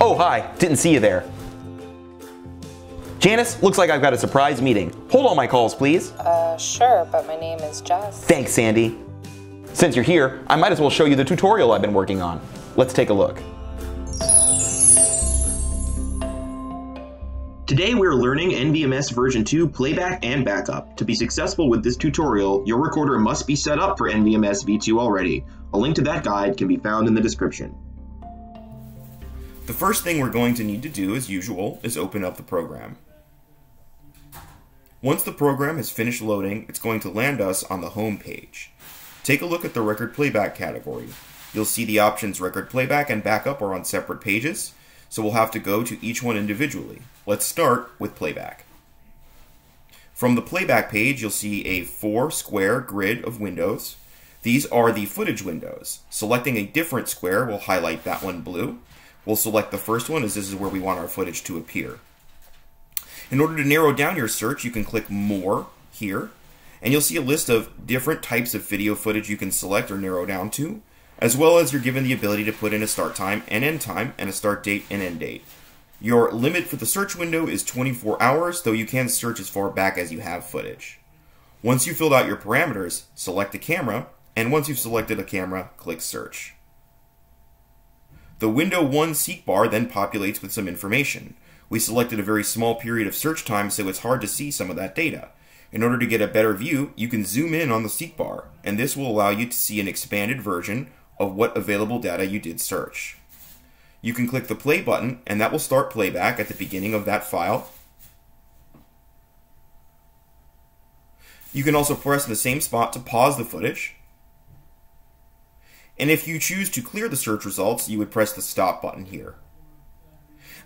Oh, hi. Didn't see you there. Janice, looks like I've got a surprise meeting. Hold all my calls, please. Uh, sure, but my name is Jess. Thanks, Sandy. Since you're here, I might as well show you the tutorial I've been working on. Let's take a look. Today we're learning NVMS version 2 playback and backup. To be successful with this tutorial, your recorder must be set up for NVMS v2 already. A link to that guide can be found in the description. The first thing we're going to need to do, as usual, is open up the program. Once the program has finished loading, it's going to land us on the home page. Take a look at the record playback category. You'll see the options record playback and backup are on separate pages, so we'll have to go to each one individually. Let's start with playback. From the playback page, you'll see a four square grid of windows. These are the footage windows. Selecting a different square will highlight that one blue. We'll select the first one as this is where we want our footage to appear. In order to narrow down your search, you can click More here, and you'll see a list of different types of video footage you can select or narrow down to, as well as you're given the ability to put in a start time and end time and a start date and end date. Your limit for the search window is 24 hours, though you can search as far back as you have footage. Once you've filled out your parameters, select a camera, and once you've selected a camera, click Search. The Window 1 seek bar then populates with some information. We selected a very small period of search time, so it's hard to see some of that data. In order to get a better view, you can zoom in on the seek bar, and this will allow you to see an expanded version of what available data you did search. You can click the play button, and that will start playback at the beginning of that file. You can also press the same spot to pause the footage. And if you choose to clear the search results, you would press the stop button here.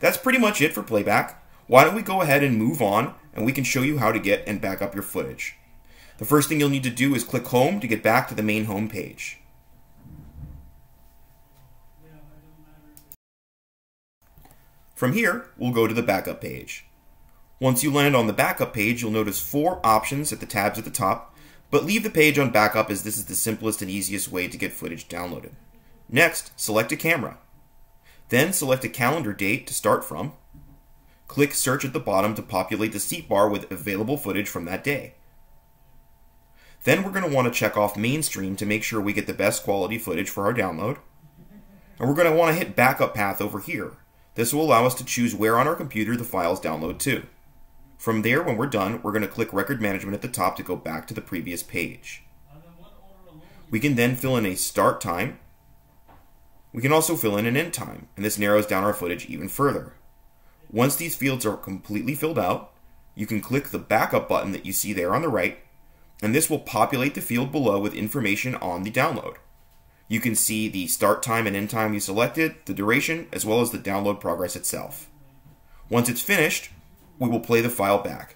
That's pretty much it for playback. Why don't we go ahead and move on and we can show you how to get and back up your footage. The first thing you'll need to do is click home to get back to the main home page. From here, we'll go to the backup page. Once you land on the backup page, you'll notice four options at the tabs at the top, but leave the page on backup as this is the simplest and easiest way to get footage downloaded. Next, select a camera. Then select a calendar date to start from. Click search at the bottom to populate the seek bar with available footage from that day. Then we're going to want to check off mainstream to make sure we get the best quality footage for our download. And we're going to want to hit backup path over here. This will allow us to choose where on our computer the files download to. From there, when we're done, we're going to click Record Management at the top to go back to the previous page. We can then fill in a start time. We can also fill in an end time, and this narrows down our footage even further. Once these fields are completely filled out, you can click the backup button that you see there on the right, and this will populate the field below with information on the download. You can see the start time and end time you selected, the duration, as well as the download progress itself. Once it's finished, we will play the file back.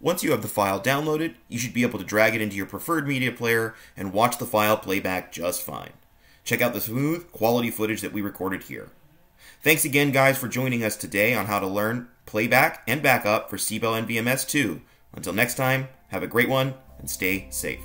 Once you have the file downloaded, you should be able to drag it into your preferred media player and watch the file playback just fine. Check out the smooth, quality footage that we recorded here. Thanks again, guys, for joining us today on how to learn playback and backup for CBEL NVMS 2. Until next time, have a great one and stay safe.